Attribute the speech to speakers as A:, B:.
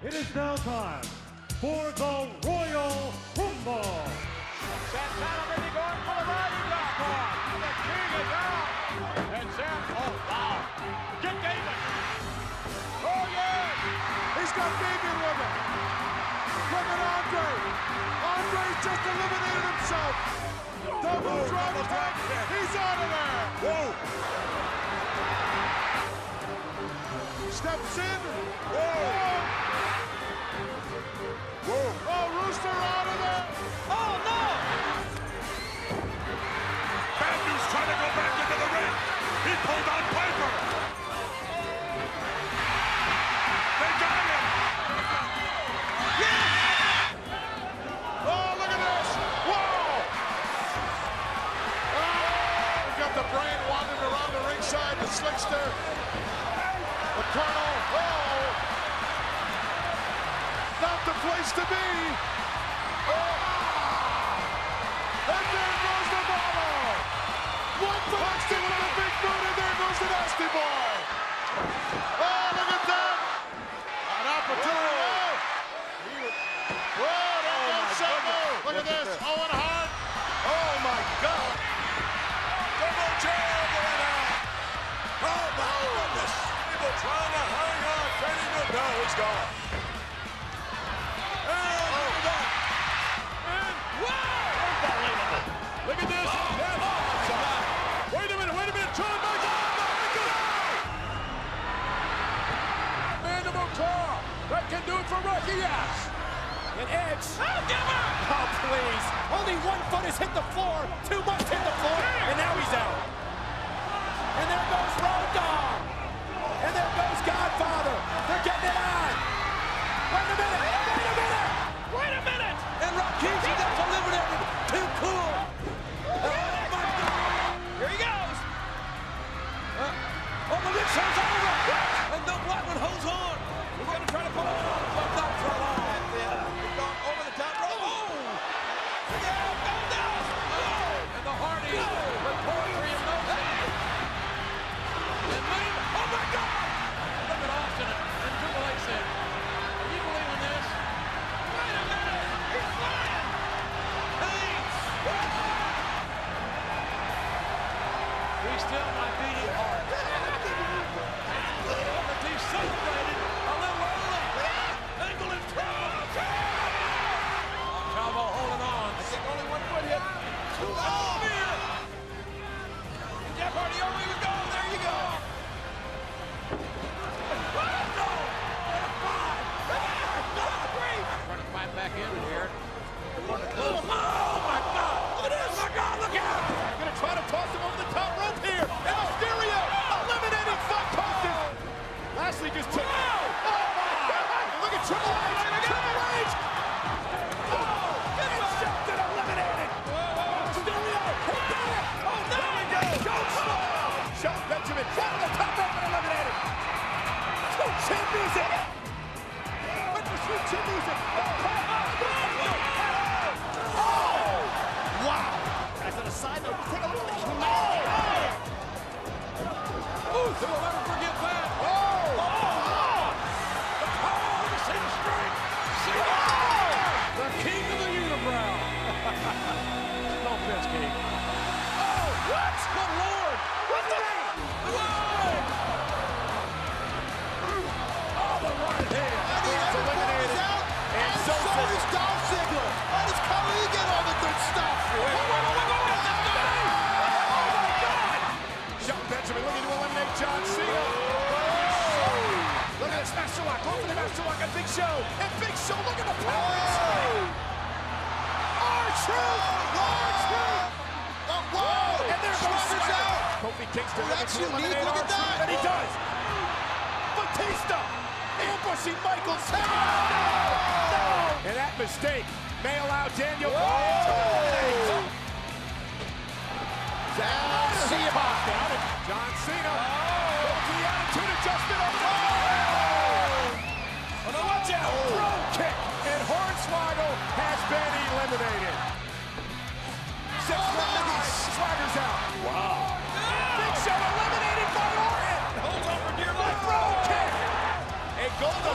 A: It is now time for the Royal Rumble.
B: Santana may be going for the riding drop off. The king is out. And Sam, oh wow. Get David. Oh yeah.
C: He's got David with him. Look at Andre. Andre's just eliminated himself. Double drop kick. He's out of there.
D: Whoa!
C: Steps in.
D: Whoa! Whoa!
C: Around the slickster. The colonel. Oh. Not the place to be. Oh. And there goes the bottle. One punch to the big boot, and there goes the nasty boy.
D: Trying to hang on. Kenny Good. No, he's gone. And look at. And wow! Unbelievable. Look at this. That's awesome. Wait a minute. Wait a minute. Shawn Michaels.
C: Mandible claw. That can do it for Rocky Ass.
E: And Edge. Oh, give up! Oh, please. Only one foot has hit the floor. Two must hit the floor. And now he's out. Still my beating heart. But he music. What the sweet music? Benjamin looking to eliminate John Cena. Look at this Master Lock. Going for the Master Lock on Big Show. And Big Show, look at the power inside. R-Truth! R-Truth! Oh, whoa! And there goes Swagger. out. Kofi Kingston
F: Oh, that's unique. Look at that.
C: And he does. Batista ambushing Michaels. No! No! And that mistake may allow Daniel Bryan to eliminate. John by